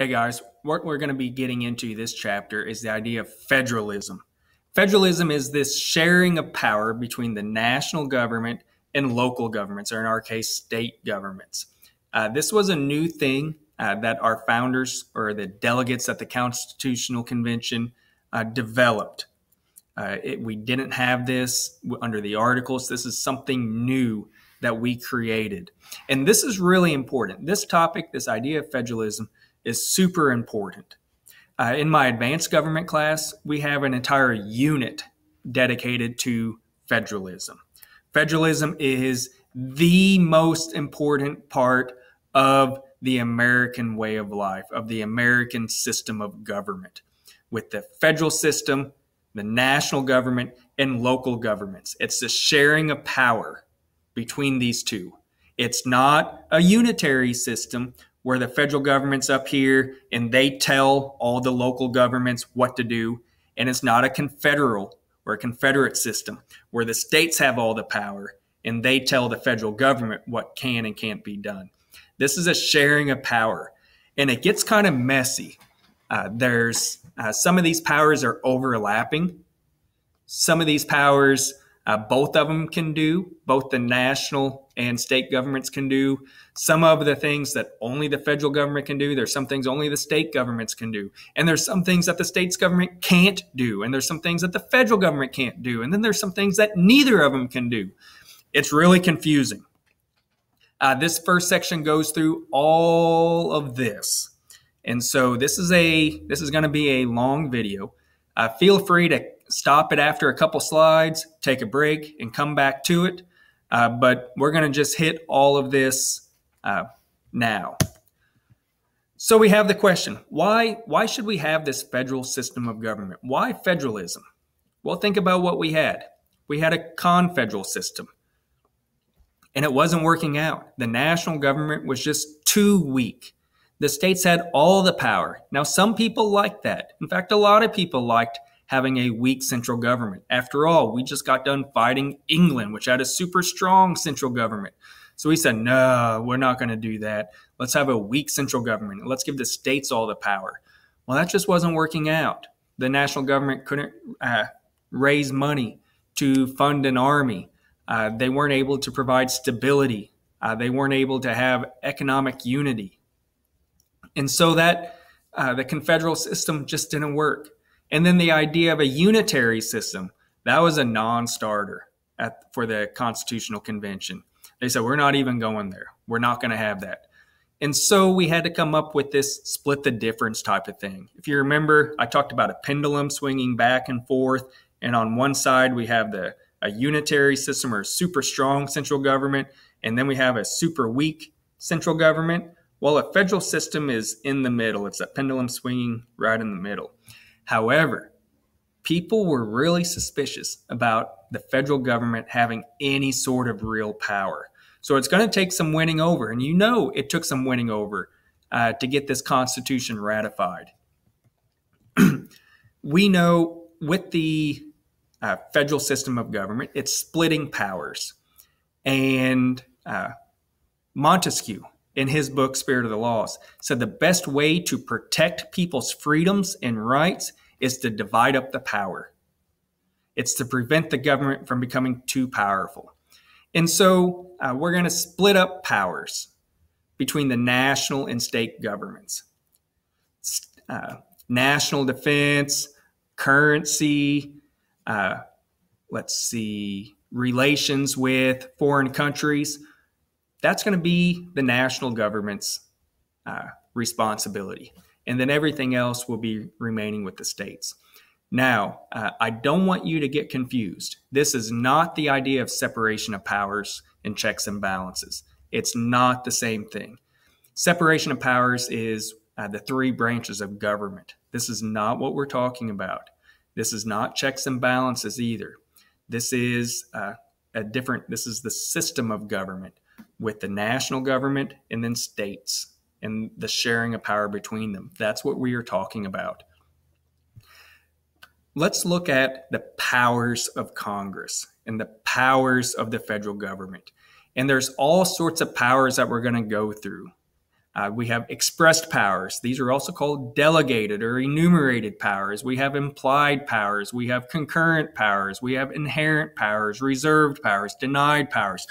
Hey guys, what we're going to be getting into this chapter is the idea of federalism. Federalism is this sharing of power between the national government and local governments, or in our case, state governments. Uh, this was a new thing uh, that our founders or the delegates at the Constitutional Convention uh, developed. Uh, it, we didn't have this under the articles. This is something new that we created. And this is really important. This topic, this idea of federalism, is super important. Uh, in my advanced government class, we have an entire unit dedicated to federalism. Federalism is the most important part of the American way of life, of the American system of government, with the federal system, the national government, and local governments. It's the sharing of power between these two. It's not a unitary system where the federal government's up here and they tell all the local governments what to do. And it's not a confederal or a confederate system where the states have all the power and they tell the federal government what can and can't be done. This is a sharing of power, and it gets kind of messy. Uh, there's uh, some of these powers are overlapping. Some of these powers, uh, both of them can do, both the national and state governments can do. Some of the things that only the federal government can do, there's some things only the state governments can do. And there's some things that the state's government can't do. And there's some things that the federal government can't do. And then there's some things that neither of them can do. It's really confusing. Uh, this first section goes through all of this. And so this is a this is going to be a long video. Uh, feel free to stop it after a couple slides, take a break, and come back to it. Uh, but we're going to just hit all of this uh, now. So we have the question: Why why should we have this federal system of government? Why federalism? Well, think about what we had. We had a confederal system and it wasn't working out. The national government was just too weak. The states had all the power. Now, some people liked that. In fact, a lot of people liked having a weak central government. After all, we just got done fighting England, which had a super strong central government. So we said, no, we're not going to do that. Let's have a weak central government. Let's give the states all the power. Well, that just wasn't working out. The national government couldn't uh, raise money to fund an army. Uh, they weren't able to provide stability. Uh, they weren't able to have economic unity. And so that uh, the confederal system just didn't work. And then the idea of a unitary system, that was a non starter for the Constitutional Convention. They said, we're not even going there. We're not going to have that. And so we had to come up with this split the difference type of thing. If you remember, I talked about a pendulum swinging back and forth. And on one side, we have the a unitary system or super strong central government, and then we have a super weak central government. Well, a federal system is in the middle. It's a pendulum swinging right in the middle. However, people were really suspicious about the federal government having any sort of real power. So it's going to take some winning over. And you know it took some winning over uh, to get this Constitution ratified. we know with the uh, federal system of government. It's splitting powers. And uh, Montesquieu, in his book Spirit of the Laws, said the best way to protect people's freedoms and rights is to divide up the power. It's to prevent the government from becoming too powerful. And so uh, we're going to split up powers between the national and state governments. Uh, national defense, currency, uh, let's see, relations with foreign countries. That's going to be the national government's uh, responsibility. And then everything else will be remaining with the states. Now, uh, I don't want you to get confused. This is not the idea of separation of powers and checks and balances. It's not the same thing. Separation of powers is uh, the three branches of government. This is not what we're talking about. This is not checks and balances either. This is uh, a different, this is the system of government with the national government and then states and the sharing of power between them. That's what we are talking about. Let's look at the powers of Congress and the powers of the federal government. And there's all sorts of powers that we're going to go through. Uh, we have expressed powers. These are also called delegated or enumerated powers. We have implied powers. We have concurrent powers. We have inherent powers, reserved powers, denied powers.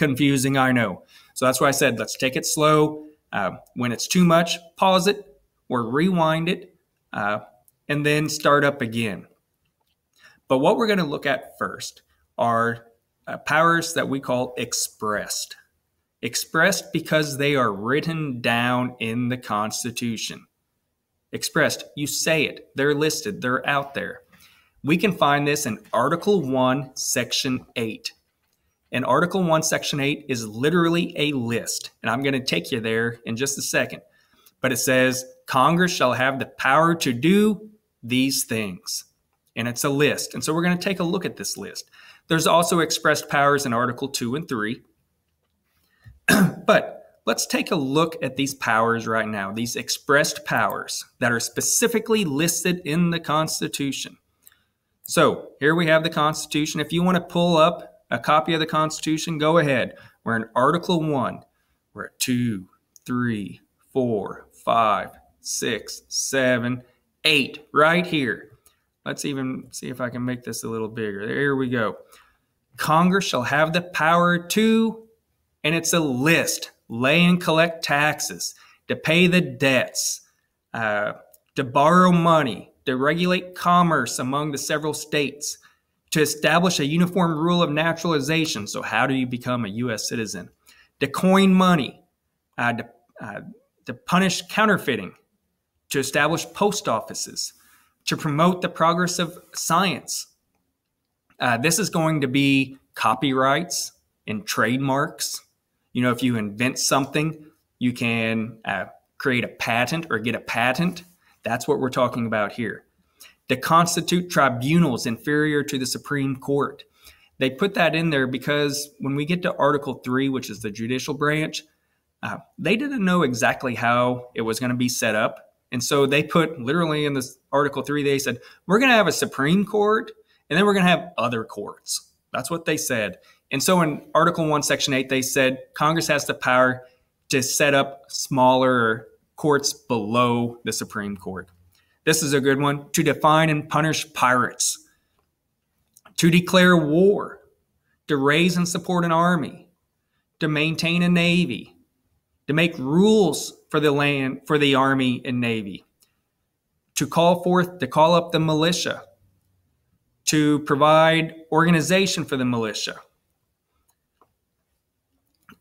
Confusing, I know. So that's why I said let's take it slow. Uh, when it's too much, pause it or rewind it uh, and then start up again. But what we're going to look at first are uh, powers that we call expressed expressed because they are written down in the Constitution. Expressed, you say it, they're listed, they're out there. We can find this in Article 1, Section 8. And Article 1, Section 8 is literally a list. And I'm going to take you there in just a second. But it says, Congress shall have the power to do these things. And it's a list. And so we're going to take a look at this list. There's also expressed powers in Article 2 and 3. but let's take a look at these powers right now, these expressed powers that are specifically listed in the Constitution. So here we have the Constitution. If you want to pull up a copy of the Constitution, go ahead. We're in Article 1. We're at 2, 3, 4, 5, 6, 7, 8, right here. Let's even see if I can make this a little bigger. There we go. Congress shall have the power to and it's a list lay and collect taxes, to pay the debts, uh, to borrow money, to regulate commerce among the several states, to establish a uniform rule of naturalization. So, how do you become a U.S. citizen? To coin money, uh, to, uh, to punish counterfeiting, to establish post offices, to promote the progress of science. Uh, this is going to be copyrights and trademarks you know, if you invent something, you can uh, create a patent or get a patent. That's what we're talking about here. To constitute tribunals inferior to the Supreme Court. They put that in there because when we get to Article 3, which is the judicial branch, uh, they didn't know exactly how it was going to be set up. And so they put literally in this Article 3, they said, we're going to have a Supreme Court and then we're going to have other courts. That's what they said. And so in Article 1, Section 8, they said Congress has the power to set up smaller courts below the Supreme Court. This is a good one. To define and punish pirates, to declare war, to raise and support an army, to maintain a navy, to make rules for the land for the army and navy, to call forth to call up the militia, to provide organization for the militia.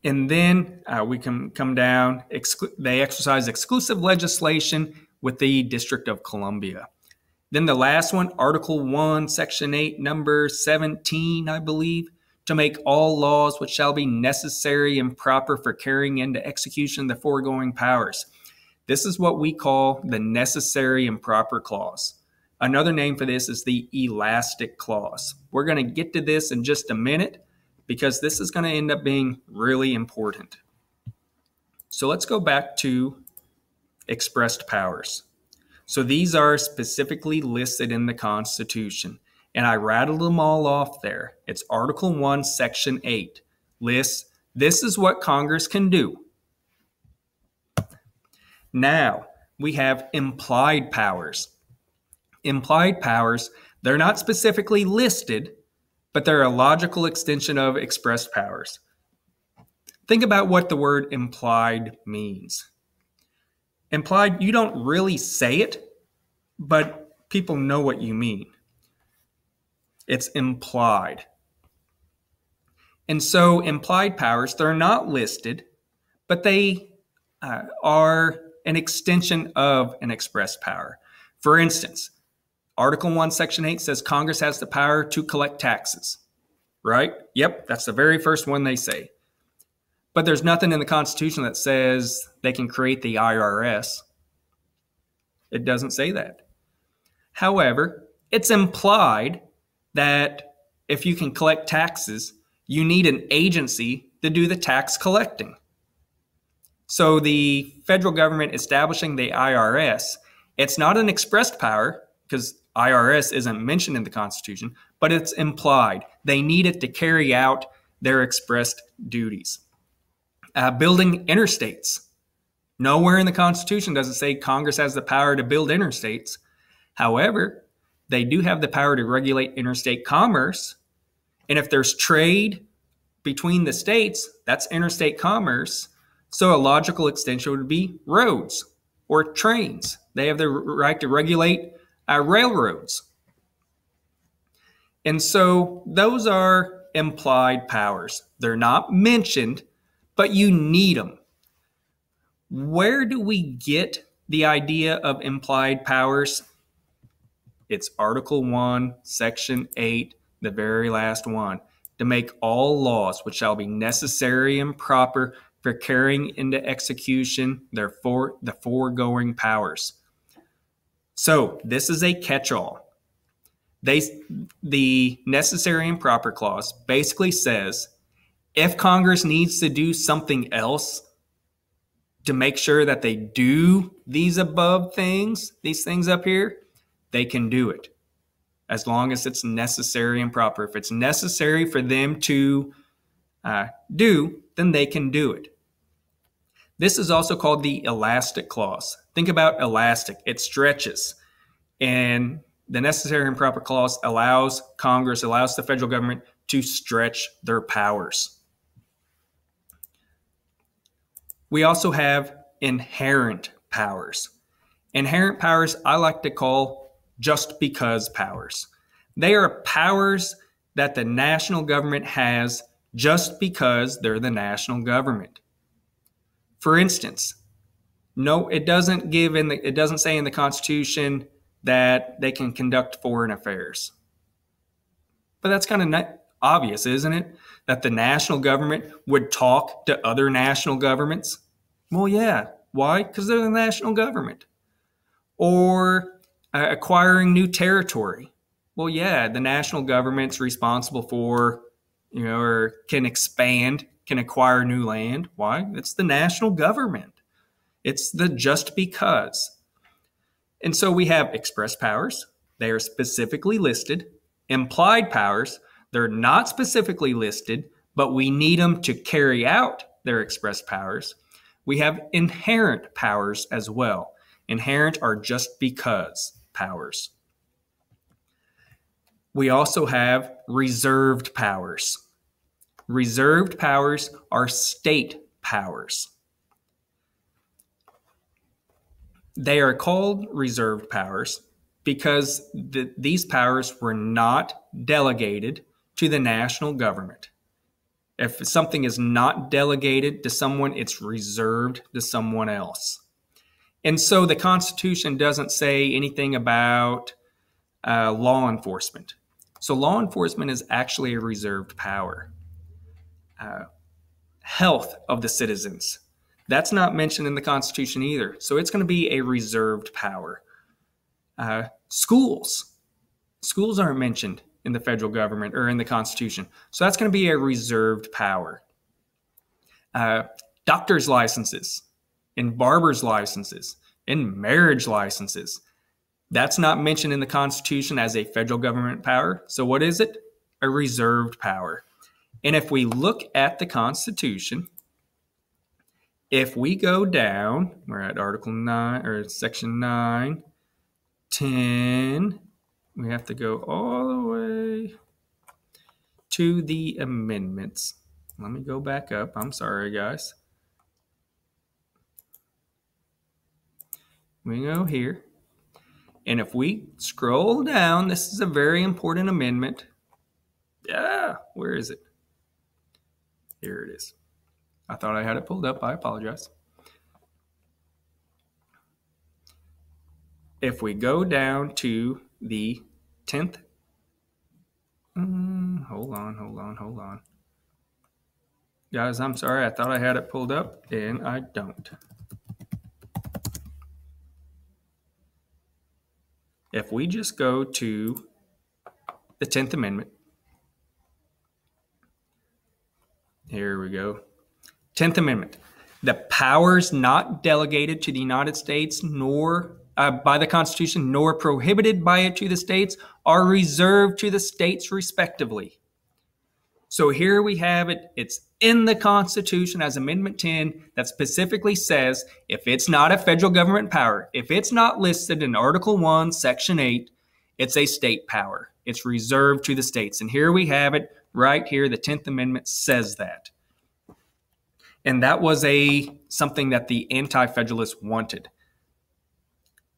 And then uh, we can come down. They exercise exclusive legislation with the District of Columbia. Then the last one, Article 1, Section 8, number 17, I believe, to make all laws which shall be necessary and proper for carrying into execution the foregoing powers. This is what we call the necessary and proper clause. Another name for this is the elastic clause. We're going to get to this in just a minute because this is going to end up being really important. So let's go back to expressed powers. So these are specifically listed in the Constitution, and I rattled them all off there. It's Article 1, Section 8 lists this is what Congress can do. Now, we have implied powers. Implied powers, they're not specifically listed, but they're a logical extension of expressed powers. Think about what the word implied means. Implied, you don't really say it, but people know what you mean. It's implied. And so, implied powers, they're not listed, but they uh, are an extension of an expressed power. For instance, Article 1, Section 8 says Congress has the power to collect taxes, right? Yep, that's the very first one they say. But there's nothing in the Constitution that says they can create the IRS. It doesn't say that. However, it's implied that if you can collect taxes, you need an agency to do the tax collecting. So the federal government establishing the IRS, it's not an expressed power because IRS isn't mentioned in the Constitution, but it's implied. They need it to carry out their expressed duties. Uh, building interstates. Nowhere in the Constitution does it say Congress has the power to build interstates. However, they do have the power to regulate interstate commerce. And if there's trade between the states, that's interstate commerce. So a logical extension would be roads or trains. They have the right to regulate uh, railroads. And so those are implied powers. They're not mentioned, but you need them. Where do we get the idea of implied powers? It's Article 1, Section 8, the very last one. To make all laws which shall be necessary and proper for carrying into execution their for, the foregoing powers. So this is a catch-all. They, the necessary and proper clause basically says if Congress needs to do something else to make sure that they do these above things, these things up here, they can do it as long as it's necessary and proper. If it's necessary for them to uh, do, then they can do it. This is also called the elastic clause. Think about elastic, it stretches. And the necessary and proper clause allows Congress, allows the federal government to stretch their powers. We also have inherent powers. Inherent powers I like to call just because powers. They are powers that the national government has just because they're the national government. For instance, no, it doesn't give in the it doesn't say in the Constitution that they can conduct foreign affairs. But that's kind of obvious, isn't it? That the national government would talk to other national governments. Well, yeah. Why? Because they're the national government. Or uh, acquiring new territory. Well, yeah, the national government's responsible for, you know, or can expand, can acquire new land. Why? It's the national government. It's the just because. And so we have express powers. They are specifically listed. Implied powers, they're not specifically listed, but we need them to carry out their express powers. We have inherent powers as well. Inherent are just because powers. We also have reserved powers. Reserved powers are state powers. They are called reserved powers because the, these powers were not delegated to the national government. If something is not delegated to someone, it's reserved to someone else. And so the Constitution doesn't say anything about uh, law enforcement. So law enforcement is actually a reserved power. Uh, health of the citizens that's not mentioned in the Constitution either. So it's going to be a reserved power. Uh, schools. Schools aren't mentioned in the federal government or in the Constitution. So that's going to be a reserved power. Uh, doctor's licenses and barber's licenses and marriage licenses. That's not mentioned in the Constitution as a federal government power. So what is it? A reserved power. And if we look at the Constitution, if we go down, we're at Article 9 or Section 9, 10, we have to go all the way to the amendments. Let me go back up. I'm sorry, guys. We go here. And if we scroll down, this is a very important amendment. Yeah, where is it? Here it is. I thought I had it pulled up. I apologize. If we go down to the 10th, um, hold on, hold on, hold on. Guys, I'm sorry. I thought I had it pulled up and I don't. If we just go to the 10th Amendment, here we go. 10th Amendment. The powers not delegated to the United States nor uh, by the Constitution nor prohibited by it to the states are reserved to the states respectively. So here we have it. It's in the Constitution as Amendment 10 that specifically says if it's not a federal government power, if it's not listed in Article 1, Section 8, it's a state power. It's reserved to the states. And here we have it right here. The 10th Amendment says that. And that was a something that the anti-federalists wanted.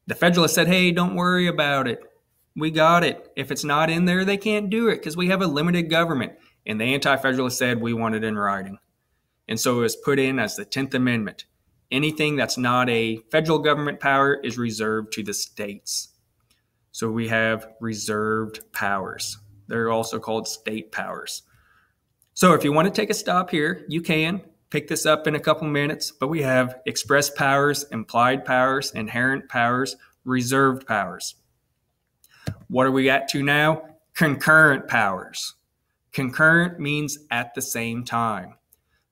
The Federalists said, "Hey, don't worry about it. We got it. If it's not in there, they can't do it because we have a limited government." And the Anti-Federalists said, "We want it in writing." And so it was put in as the 10th Amendment. Anything that's not a federal government power is reserved to the states. So we have reserved powers. They're also called state powers. So if you want to take a stop here, you can pick this up in a couple minutes, but we have express powers, implied powers, inherent powers, reserved powers. What are we at to now? Concurrent powers. Concurrent means at the same time.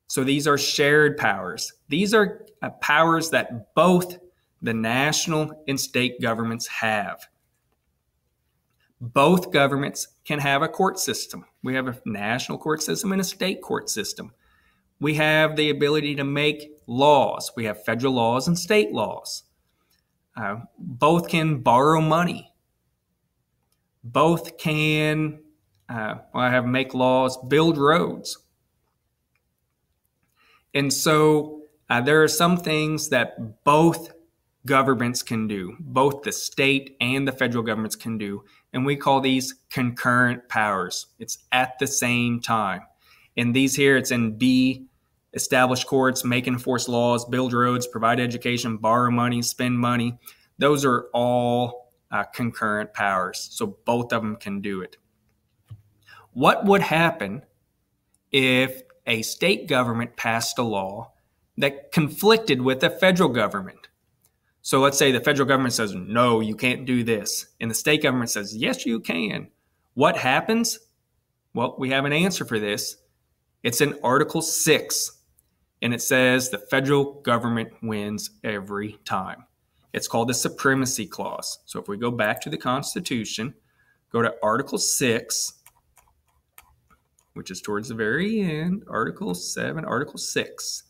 So these are shared powers. These are uh, powers that both the national and state governments have. Both governments can have a court system. We have a national court system and a state court system we have the ability to make laws. We have federal laws and state laws. Uh, both can borrow money. Both can, uh, well, I have make laws, build roads. And so uh, there are some things that both governments can do, both the state and the federal governments can do. And we call these concurrent powers. It's at the same time. In these here, it's in B establish courts, make enforce laws, build roads, provide education, borrow money, spend money. Those are all uh, concurrent powers. So both of them can do it. What would happen if a state government passed a law that conflicted with the federal government? So let's say the federal government says, no, you can't do this. And the state government says, yes, you can. What happens? Well, we have an answer for this. It's in Article 6 and it says the federal government wins every time. It's called the Supremacy Clause. So if we go back to the Constitution, go to Article 6, which is towards the very end, Article 7, Article 6.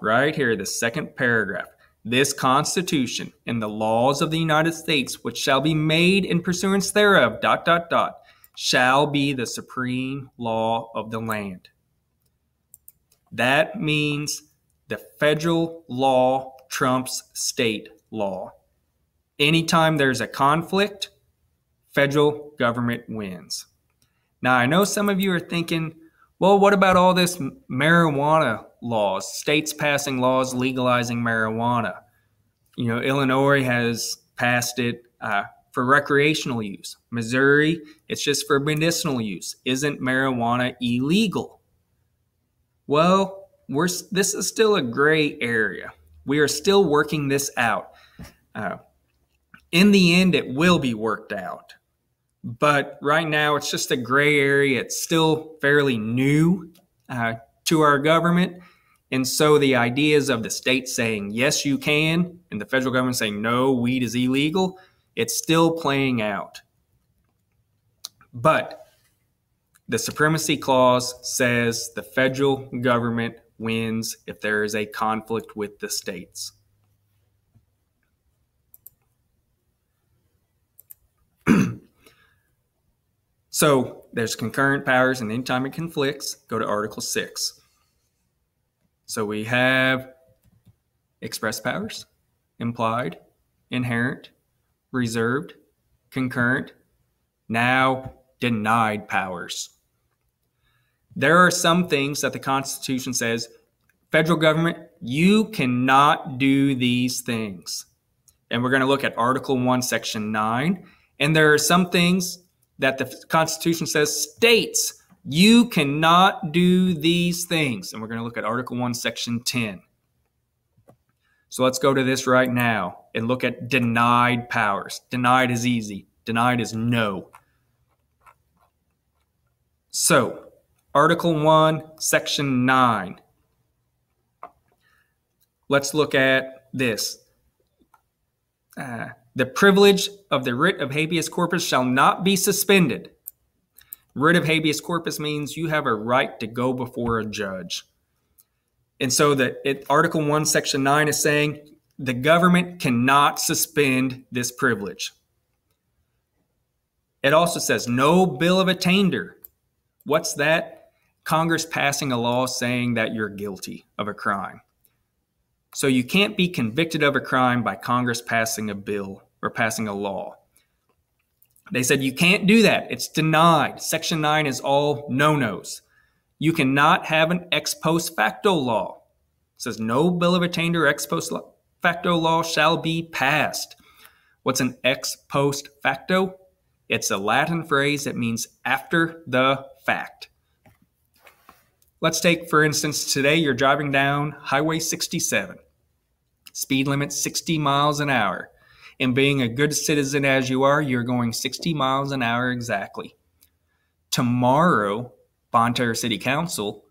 Right here, the second paragraph. This Constitution and the laws of the United States, which shall be made in pursuance thereof, dot, dot, dot, shall be the supreme law of the land. That means the federal law trumps state law. Anytime there's a conflict, federal government wins. Now, I know some of you are thinking, well, what about all this marijuana laws, states passing laws legalizing marijuana? You know, Illinois has passed it uh, for recreational use. Missouri, it's just for medicinal use. Isn't marijuana illegal? Well, we're this is still a gray area. We are still working this out. Uh, in the end, it will be worked out. But right now, it's just a gray area. It's still fairly new uh, to our government. And so the ideas of the state saying, yes, you can, and the federal government saying, no, weed is illegal, it's still playing out. But the Supremacy Clause says the federal government wins if there is a conflict with the states. so there's concurrent powers, and anytime it conflicts, go to Article 6. So we have express powers, implied, inherent, reserved, concurrent, now denied powers. There are some things that the Constitution says, federal government, you cannot do these things. And we're going to look at Article 1, Section 9. And there are some things that the Constitution says, states, you cannot do these things. And we're going to look at Article 1, Section 10. So let's go to this right now and look at denied powers. Denied is easy, denied is no. So, Article 1, Section 9. Let's look at this. Uh, the privilege of the writ of habeas corpus shall not be suspended. Writ of habeas corpus means you have a right to go before a judge. And so the Article 1, Section 9 is saying the government cannot suspend this privilege. It also says no bill of attainder. What's that? Congress passing a law saying that you're guilty of a crime. So you can't be convicted of a crime by Congress passing a bill or passing a law. They said you can't do that. It's denied. Section 9 is all no nos. You cannot have an ex post facto law. It says no bill of attainder or ex post facto law shall be passed. What's an ex post facto? It's a Latin phrase that means after the fact. Let's take, for instance, today you're driving down Highway 67, speed limit 60 miles an hour. And being a good citizen as you are, you're going 60 miles an hour exactly. Tomorrow, Bonne Terre City Council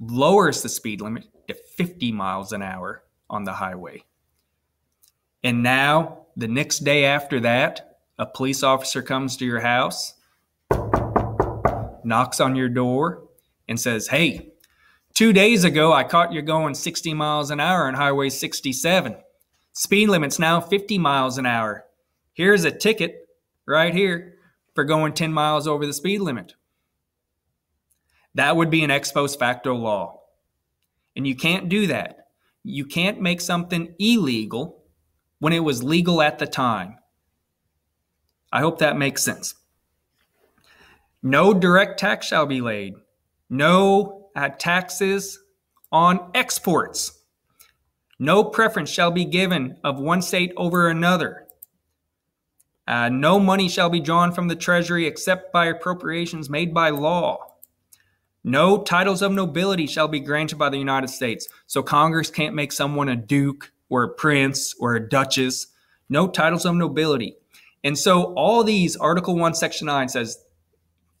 lowers the speed limit to 50 miles an hour on the highway. And now, the next day after that, a police officer comes to your house, knocks on your door, and says, Hey, two days ago I caught you going 60 miles an hour on Highway 67. Speed limit's now 50 miles an hour. Here's a ticket right here for going 10 miles over the speed limit. That would be an ex post facto law. And you can't do that. You can't make something illegal when it was legal at the time. I hope that makes sense. No direct tax shall be laid. No uh, taxes on exports. No preference shall be given of one state over another. Uh, no money shall be drawn from the treasury except by appropriations made by law. No titles of nobility shall be granted by the United States. So Congress can't make someone a duke or a prince or a duchess. No titles of nobility. And so all these Article 1, Section 9 says,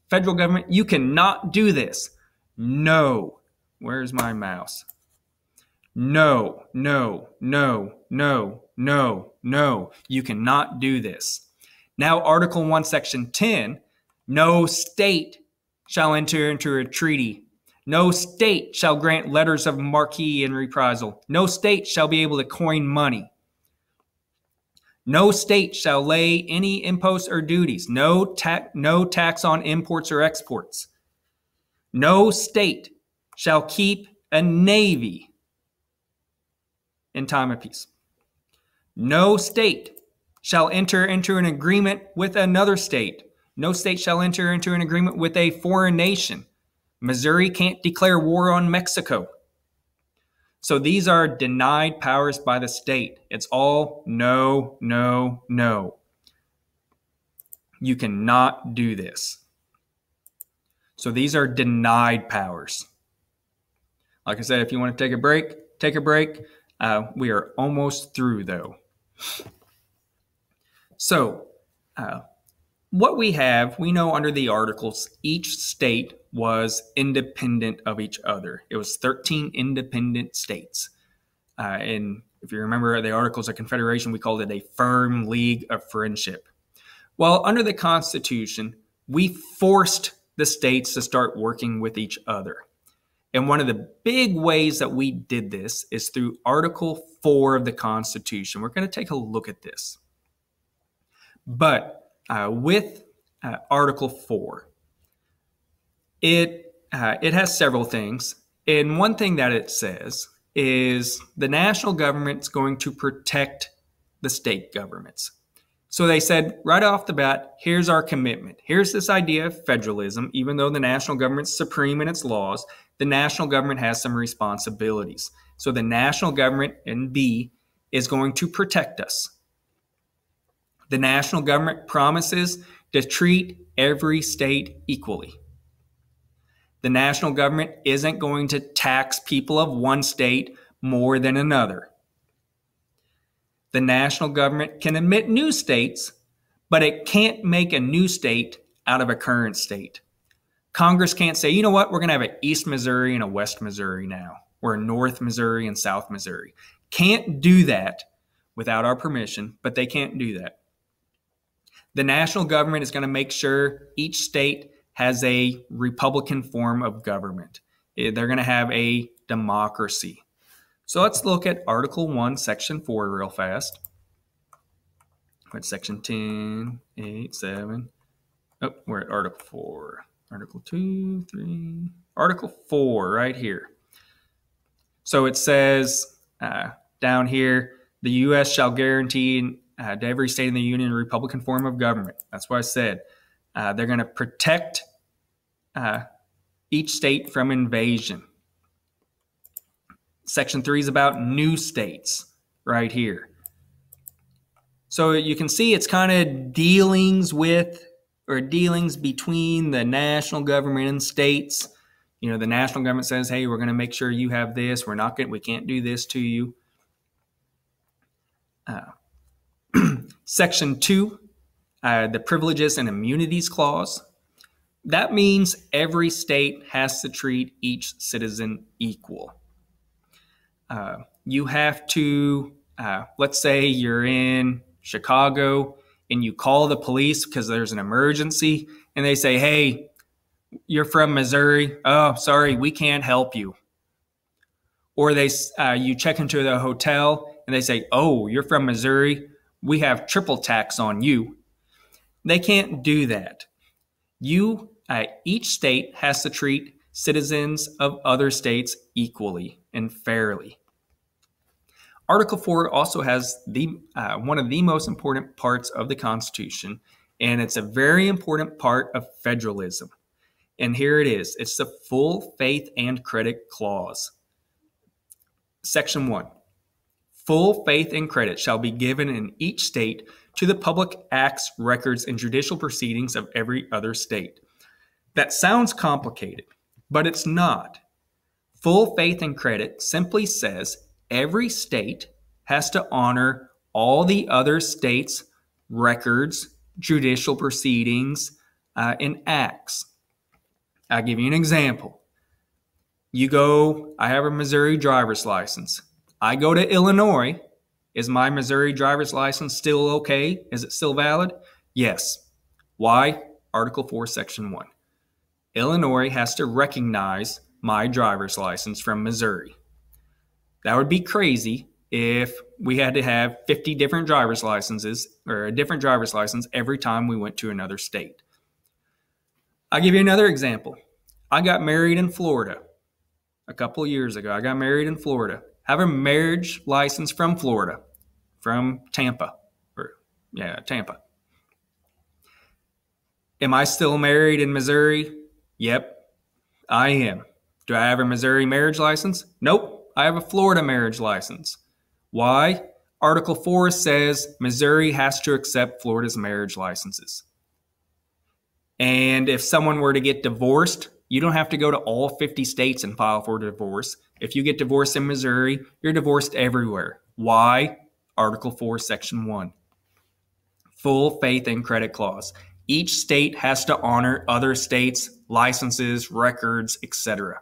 federal government, you cannot do this. No. Where's my mouse? No, no, no, no, no, no. You cannot do this. Now, Article 1, Section 10 no state shall enter into a treaty. No state shall grant letters of marque and reprisal. No state shall be able to coin money. No state shall lay any imposts or duties, no, ta- no tax on imports or exports. No state shall keep a navy in time of peace. No state shall enter into an agreement with another state. No state shall enter into an agreement with a foreign nation. Missouri can't declare war on Mexico. So these are denied powers by the state. It's all no, no, no. You cannot do this. So these are denied powers. Like I said, if you want to take a break, take a break. Uh, we are almost through though. So, uh, what we have, we know under the articles, each state was independent of each other. It was 13 independent states. Uh, and if you remember the Articles of Confederation, we called it a firm league of friendship. Well, under the Constitution, we forced the states to start working with each other. And one of the big ways that we did this is through Article 4 of the Constitution. We're going to take a look at this. But uh, with uh, Article 4, it uh, it has several things, and one thing that it says is the national government's going to protect the state governments. So they said right off the bat, here's our commitment. Here's this idea of federalism. Even though the national government's supreme in its laws, the national government has some responsibilities. So the national government, and B, is going to protect us. The national government promises to treat every state equally. The national government isn't going to tax people of one state more than another. The national government can admit new states, but it can't make a new state out of a current state. Congress can't say, you know what, we're going to have an East Missouri and a West Missouri now, or a North Missouri and South Missouri. Can't do that without our permission, but they can't do that. The national government is going to make sure each state has a Republican form of government. Eh, they're going to have a democracy. So let's look at Article 1, Section 4 real fast. What Section 10, 8, 7. Oh, we're at Article 4. Article 2, 3. Article 4 right here. So it says uh, down here, the U.S. shall guarantee uh, to every state in the Union a Republican form of government. That's what I said. Uh, they're going to protect uh, each state from invasion. Section 3 is about new states right here. So you can see it's kind of dealings with or dealings between the national government and states. You know, the national government says, "Hey, we're going to make sure you have this. We're not going. We can't do this to you." Uh, section two, uh, the privileges and immunities clause. That means every state has to treat each citizen equal. Uh, you have to, uh, let's say you're in Chicago and you call the police because there's an emergency and they say, hey, you're from Missouri. Oh, sorry, we can't help you. Or they, uh, you check into the hotel and they say, oh, you're from Missouri. We have triple tax on you. They can't do that. You, uh, each state has to treat citizens of other states equally and fairly. Article 4 also has the uh, one of the most important parts of the Constitution, and it's a very important part of federalism. And here it is it's the full faith and credit clause. Section 1 Full faith and credit shall be given in each state to the public acts, records, and judicial proceedings of every other state. That sounds complicated, but it's not. Full faith and credit simply says every state has to honor all the other states' records, judicial proceedings, uh, and acts. I'll give you an example. You go, I have a Missouri driver's license. I go to Illinois. Is my Missouri driver's license still okay? Is it still valid? Yes. Why? Article 4, Section 1. Illinois has to recognize my driver's license from Missouri. That would be crazy if we had to have 50 different driver's licenses or a different driver's license every time we went to another state. I'll give you another example. I got married in Florida a couple years ago. I got married in Florida. Have a marriage license from Florida, from Tampa, or yeah, Tampa. Am I still married in Missouri? Yep, I am. Do I have a Missouri marriage license? Nope, I have a Florida marriage license. Why? Article 4 says Missouri has to accept Florida's marriage licenses. And if someone were to get divorced, you don't have to go to all 50 states and file for divorce. If you get divorced in Missouri, you're divorced everywhere. Why? Article 4, Section 1. Full faith and credit clause. Each state has to honor other states' licenses, records, etc.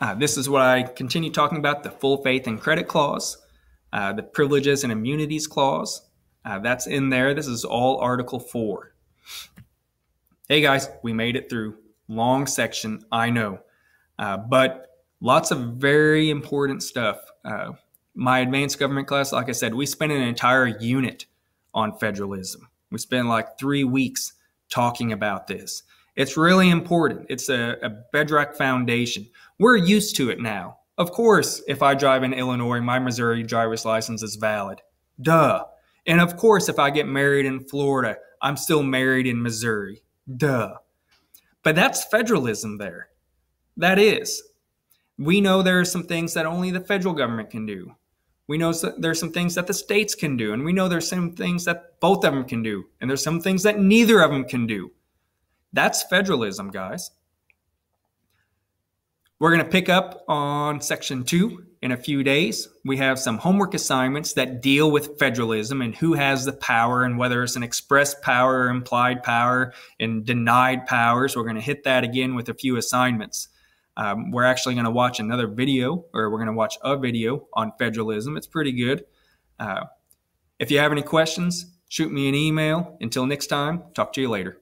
Uh, this is what I continue talking about the full faith and credit clause, uh, the privileges and immunities clause. Uh, that's in there. This is all Article 4. Hey guys, we made it through. Long section, I know. Uh, but lots of very important stuff. Uh, my advanced government class, like I said, we spent an entire unit on federalism. We spent like three weeks talking about this. It's really important. It's a, a bedrock foundation. We're used to it now. Of course, if I drive in Illinois, my Missouri driver's license is valid. Duh. And of course, if I get married in Florida, I'm still married in Missouri. Duh. But that's federalism there. That is. We know there are some things that only the federal government can do. We know there's some things that the states can do, and we know there's some things that both of them can do, and there's some things that neither of them can do. That's federalism, guys. We're going to pick up on section two in a few days. We have some homework assignments that deal with federalism and who has the power and whether it's an express power implied power and denied powers. We're going to hit that again with a few assignments. Um, we're actually going to watch another video, or we're going to watch a video on federalism. It's pretty good. Uh, If you have any questions, shoot me an email. Until next time, talk to you later.